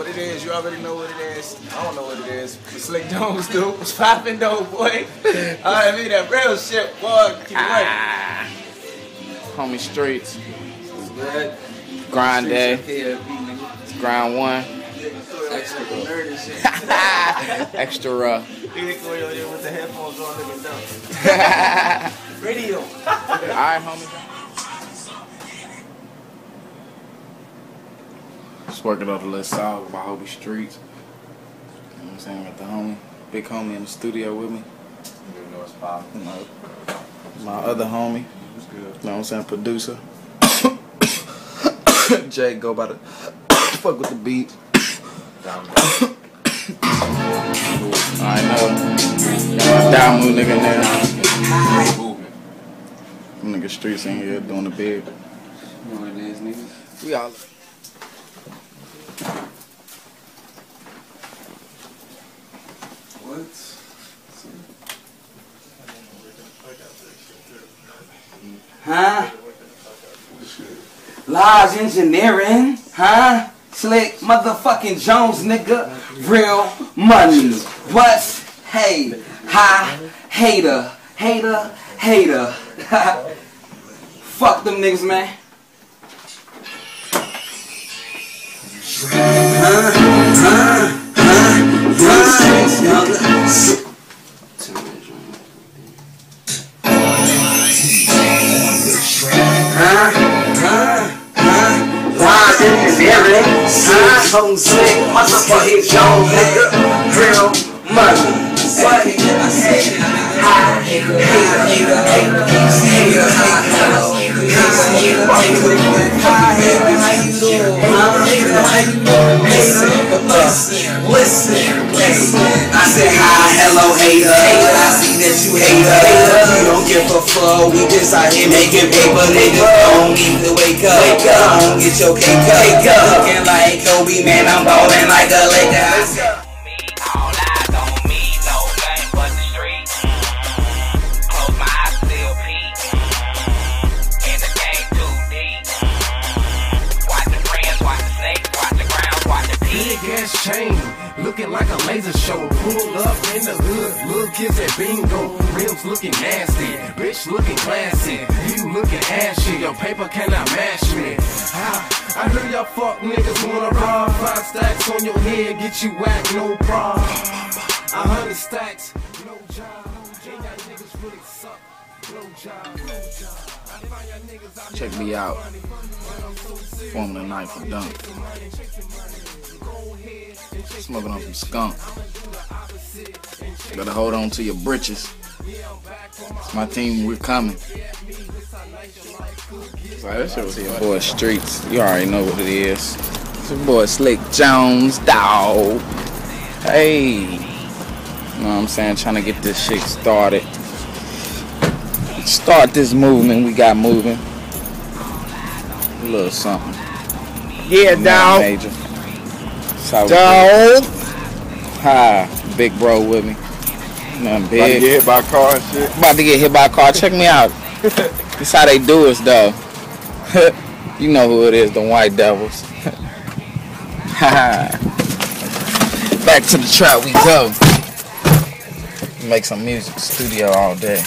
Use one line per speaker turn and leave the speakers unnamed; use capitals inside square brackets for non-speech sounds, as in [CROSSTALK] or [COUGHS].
What it is, you already know what it is. I don't know what it is. But Slick Jones do. What's poppin' though, boy? [LAUGHS] I mean that real shit, boy. Keep it right.
Ah. Homie Streets,
What's good?
grind day,
Streets up here,
grind one,
Extra nerd shit. [LAUGHS]
extra rough.
Nigga go over there with the headphones on, looking dumb. [LAUGHS] Radio.
Alright, homie. Working on the little song by Hobie Streets. You know what I'm saying? Got the homie, big homie in the studio with me.
You know it's poppin'.
You know, my other homie,
What's good?
you know what I'm saying, producer. [COUGHS] Jake go by the [COUGHS] fuck with the beat. [COUGHS] I know. Got my Damu nigga in there. Them Nigga streets in here doing the big.
You know what it is, nigga?
We all
What?
Huh? Large engineering, huh? Slick motherfucking Jones, nigga. Real money. What's hey? Hi, hater, hater, hater. [LAUGHS] Fuck them niggas, man. Huh? Huh? Home slick, motherfucking Jones, nigga. Real money. What? Hi, hater, hater, hater, hater, hater, hater, Listen, listen. I said hi, hello, hater. I see that you hater. You don't give a fuck. We just out here making paper, niggas. Don't need to wake up. Wake up. Don't get your cake up. Looking like Kobe, man. I'm ballin' like a Laker.
Chain, looking like a laser show. Pull up in the hood, little kids at bingo. Rims looking nasty, bitch looking classy. You looking ashy, your paper cannot match me. Ah, I heard y'all fuck niggas wanna rob. Five stacks on your head, get you whack, no problem. A hundred stacks, no job. Ain't y'all niggas really suck,
Check me out. The night for dunk. Smoking on some skunk. Gotta hold on to your britches. It's my team, we're coming. Sorry, that shit was here. Boy, streets. You already know what it is. It's your boy Slick Jones, dawg. Hey. You know what I'm saying? Trying to get this shit started. Start this movement we got moving. A little something.
Yeah, dog.
Major. South
Dog.
Hi, big bro with me. Nothing
About to get hit by a car and shit.
About to get hit by a car. Check me out. [LAUGHS] this how they do us though. [LAUGHS] you know who it is, the White Devils. [LAUGHS] Back to the trap we go. Make some music, studio all day.